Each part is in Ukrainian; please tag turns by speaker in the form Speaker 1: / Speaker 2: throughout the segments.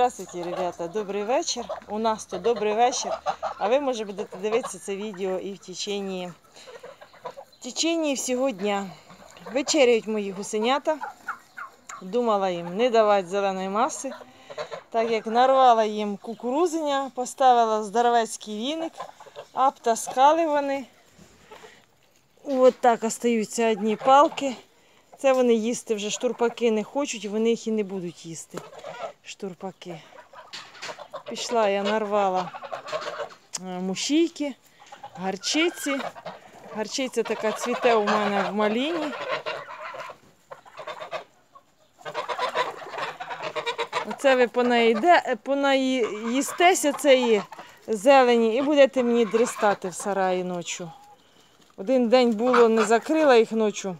Speaker 1: Здравствуйте, ребята, добрий вечір. У нас то добрий вечір. А ви може будете дивитися це відео і в течение, в течение всього дня. Вечеряють мої гусенята. Думала їм не давати зеленої маси, так як нарвала їм кукурузиня, поставила здоровецький віник, обтаскали вони. От так остаються одні палки. Це вони їсти вже штурпаки не хочуть, вони їх і не будуть їсти. Штурпаки. Пішла, я нарвала е, мушійки, гарчиці. Гарчиця така цвіте у мене в маліні. Оце ви понаїде, понаїстеся цієї зелені і будете мені дрістати в сараї ночі. Один день було, не закрила їх ночі.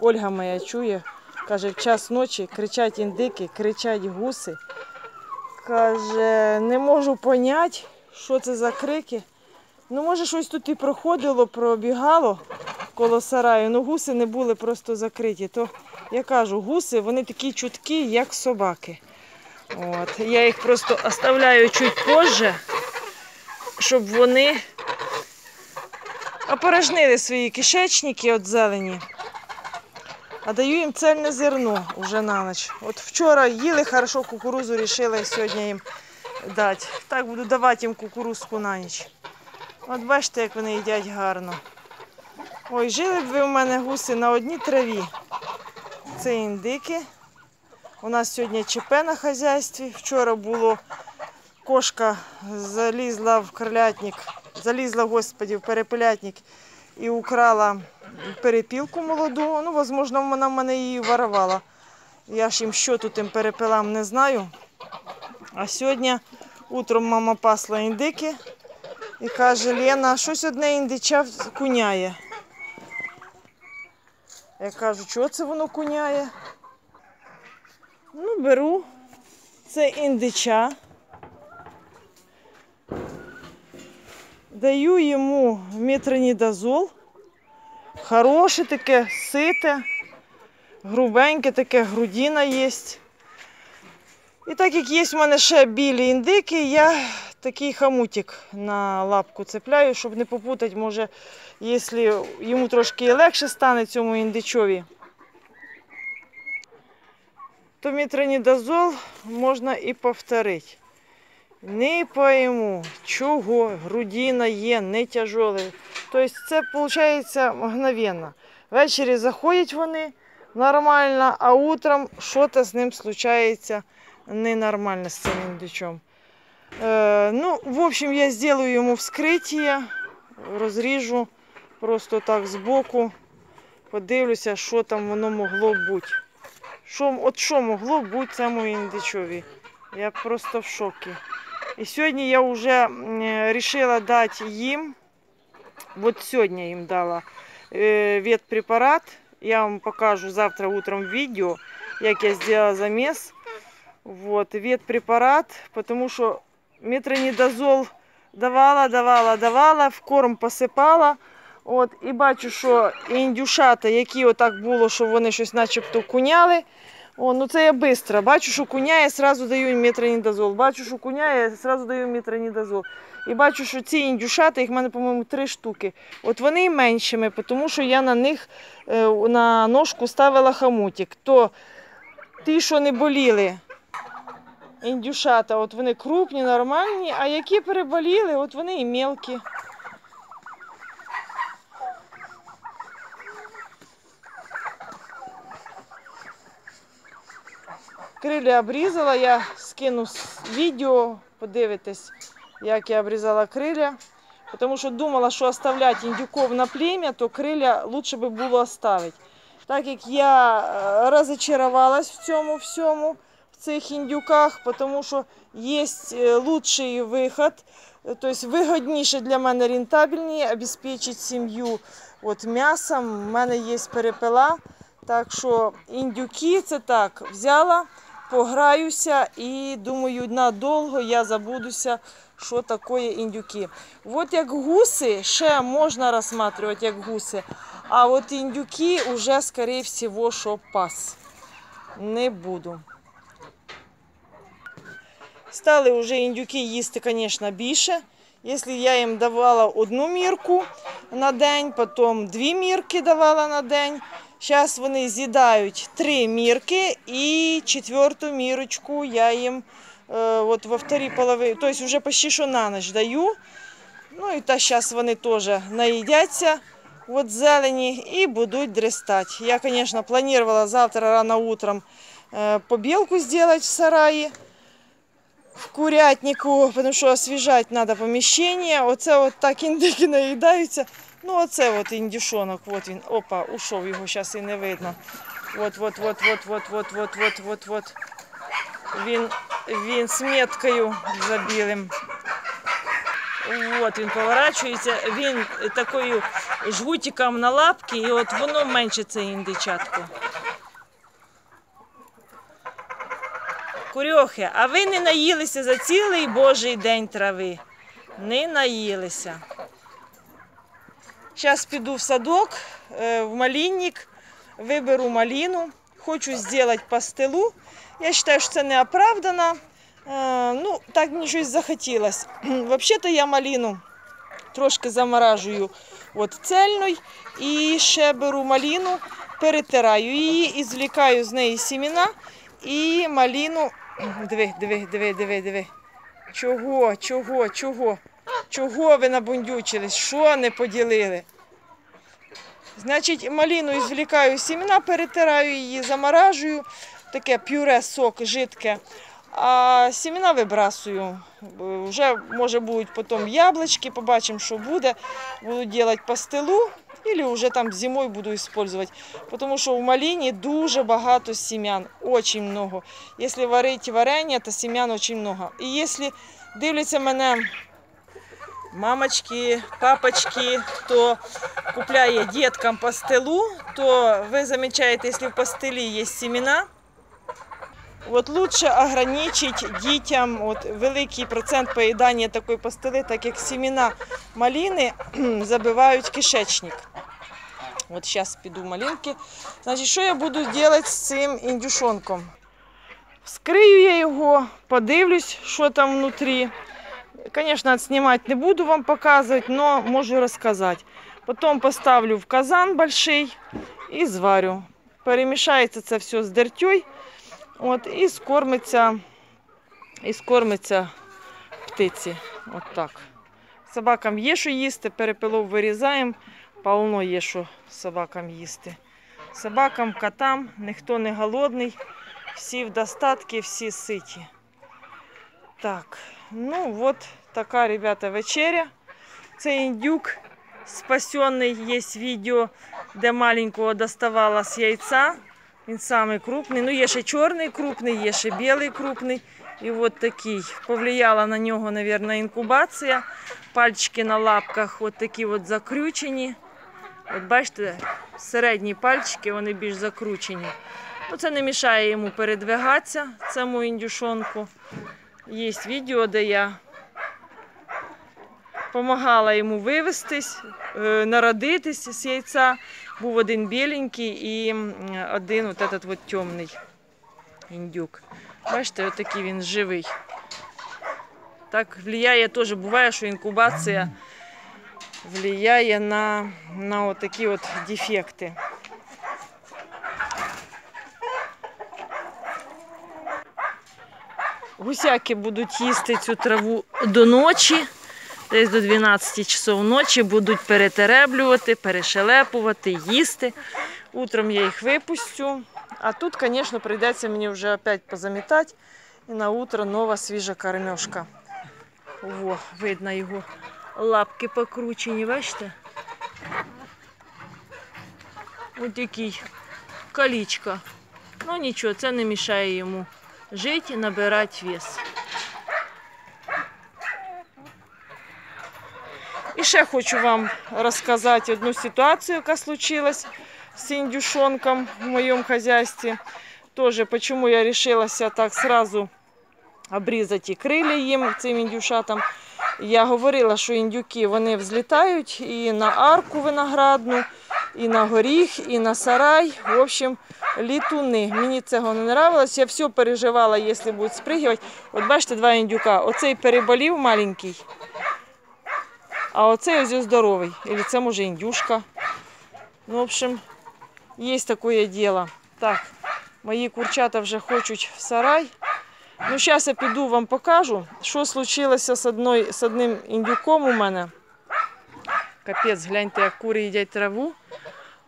Speaker 1: Ольга моя чує, каже, в час ночі кричать індики, кричать гуси. Каже, не можу поняти, що це за крики. Ну, може, щось тут і проходило, пробігало коло сараю. Ну, гуси не були просто закриті. То я кажу, гуси вони такі чуткі, як собаки. От. Я їх просто оставляю чуть позже, щоб вони опорожнили свої кишечники від зелені. А даю їм цельне зерно вже на ніч. От вчора їли хорошо кукурузу, рішила сьогодні їм дати. Так буду давати їм кукурузку на ніч. От бачите, як вони їдять гарно. Ой, жили б ви у мене гуси на одній траві. Це індики. У нас сьогодні ЧП на хазяйстві. Вчора було кошка залізла в крилятник, залізла, господі, в перепилятник і украла перепілку молоду. Ну, можливо, вона в мене її воровала. Я ж їм що тут тим перепилам не знаю. А сьогодні утром мама пасла індики і каже, Лена, щось одне індича куняє. Я кажу, чого це воно куняє? Ну, беру. Це індича. Даю йому метронідазол. Хороше таке, сите, грубеньке таке, грудина є. І так як є в мене ще білі індики, я такий хамутик на лапку цепляю, щоб не попутати, може, якщо йому трошки легше стане цьому індичові, то мітронідазол можна і повторити. Не пойму, чого грудина є не тяжолою. Тобто це виходить мгновенно. Ввечері заходять вони нормально, а утром щось з ним случається ненормально з цим індичом. Е, ну, в общем, я зроблю йому вскриття, розріжу просто так збоку, подивлюся, що там воно могло бути. Що, от що могло бути цьому індичові. Я просто в шокі. І сьогодні я вже вирішила дати їм, от сьогодні їм дала е, ветпрепарат. Я вам покажу завтра утром відео, як я зробила заміс. Вот, ветпрепарат, тому що метронідазол давала, давала, давала, в корм посипала. От, І бачу, що індюшата, які отак було, що вони щось начебто куняли. О, ну це я швидко. Бачу, що куняє, одразу даю метронідазол. Бачу, що куняє, одразу даю метронідазол. І бачу, що ці індюшата, їх в мене, по-моєму, три штуки. От вони і меншими, тому що я на них е, на ножку ставила хамутик. То ті, що не боліли, індюшата, от вони крупні, нормальні, а які переболіли, от вони і мелкі. Крилля обрізала, я скину відео, подивитесь, як я обрізала крилля. Тому що думала, що оставляти індюков на плем'я, то крилля краще би було оставити. Так як я розочарувалась в цьому всьому, в цих індюках, тому що є кращий виход, тобто вигодніше для мене рентабельніше, обезпечити сім'ю от м'ясом. У мене є перепела. Так що індюки це так взяла пограюся і думаю, надовго я забудуся, що таке індюки. От як гуси ще можна розглядати, як гуси, а от індюки вже, скоріше всього, що пас. Не буду. Стали вже індюки їсти, звісно, більше. Якщо я їм давала одну мірку на день, потім дві мірки давала на день. Зараз вони з'їдають три мірки і четверту мірочку я їм е, от во вторій половині, тобто вже почти що на ніч даю. Ну і та зараз вони теж наїдяться от зелені і будуть дрестати. Я, звісно, планувала завтра рано утром е, побілку зробити в сараї в курятнику, тому що освіжати треба поміщення. Оце от так індики наїдаються. Ну, оце от індюшонок, от він, опа, ушов, його зараз і не видно. От, от, от, от, от, от, от, от, от, от. Він, він з меткою за. От він поворачується, він такою жгутиком на лапки, і от воно менше це індичатко. Курьохи, а ви не наїлися за цілий божий день трави. Не наїлися. Зараз піду в садок, е, в малинник, виберу малину. Хочу зробити пастилу. Я вважаю, що це не оправдано. Е, Ну, так мені щось захотілося. Взагалі-то я малину трошки заморажую от цельною і ще беру малину, перетираю її і з неї сімена і малину. Диви, диви, диви, диви, диви. Чого, чого, чого? Чого ви набундючились? Що не поділили? Значить, малину звлікаю сімена, перетираю її, заморажую, таке пюре, сок жидке. А сімена вибрасую. Вже може будуть потім яблучки, побачимо, що буде. Буду робити пастилу, або вже там зимою буду використовувати. Тому що в малині дуже багато сім'ян, дуже багато. Якщо варити варення, то сім'ян дуже багато. І якщо дивляться мене мамочки, папочки, хто купляє діткам пастилу, то ви замічаєте, якщо в пастилі є сімена, От лучше ограничить дітям от, великий процент поїдання такої пастили, так як сімена малини забивають кишечник. От зараз піду малинки. Значить, що я буду робити з цим індюшонком? Вскрию я його, подивлюсь, що там внутрі. Звісно, знімати не буду вам показувати, але можу розказати. Потім поставлю в казан больший і зварю. Перемішається це все з дертю. От, і скормиться, і скормиться птиці. От так. Собакам є що їсти, перепилов вирізаємо, повно є що собакам їсти. Собакам, котам, ніхто не голодний, всі в достатку, всі ситі. Так, ну от така, ребята, вечеря. Це індюк спасенний, є відео, де маленького доставала з яйця. Він самий крупний. Ну, є ще чорний крупний, є ще білий крупний. І от такий. Повлияла на нього, мабуть, інкубація. Пальчики на лапках от такі от закручені. От бачите, середні пальчики вони більш закручені. Ну, Це не мішає йому передвигатися, цьому індюшонку. Є відео, де я допомагала йому вивестись, е, народитись з яйця. Був один біленький і один от этот от темний індюк. Бачите, отакий він живий. Так впливає теж, буває, що інкубація впливає на, на отакі от дефекти. Гусяки будуть їсти цю траву до ночі. Десь до 12 часов ночі будуть перетереблювати, перешелепувати, їсти. Утром я їх випустю. А тут, звісно, прийдеться мені вже опять позамітати. І на утро нова свіжа кормежка. Во, видно його лапки покручені, бачите? Ось який калічка. Ну нічого, це не мішає йому жити і набирати вес. І ще хочу вам розказати одну ситуацію, яка случилась з індюшонком в моєму хазяйстві. Тоже, почему я решилася так сразу обрізати крилля їм, цим індюшатам. Я говорила, що індюки вони взлітають і на арку виноградну, і на горіх, і на сарай. В общем, літуни. Мені цього не нравилось. Я все переживала, якщо будуть спригувати. От бачите, два індюка. Оцей переболів маленький, а оцей ось здоровий. Или це може індюшка. Ну, в общем, є таке діло. Так, мої курчата вже хочуть в сарай. Ну, зараз я піду вам покажу, що случилося з одним індюком у мене. Капець, гляньте, як кури їдять траву.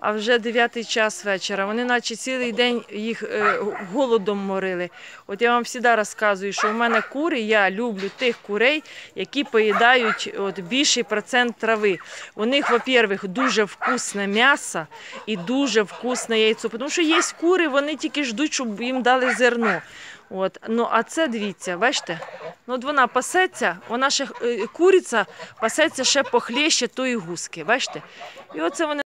Speaker 1: А вже 9 час вечора. Вони наче цілий день їх е, голодом морили. От я вам завжди розказую, що в мене кури, я люблю тих курей, які поїдають от, більший процент трави. У них, во-первых, дуже вкусне м'ясо і дуже вкусне яйцо. Тому що є кури, вони тільки ждуть, щоб їм дали зерно. От. Ну, а це дивіться, бачите? Ну, от вона пасеться, вона ще е, куриця пасеться ще похлеще тої гуски. Бачите? І оце вони.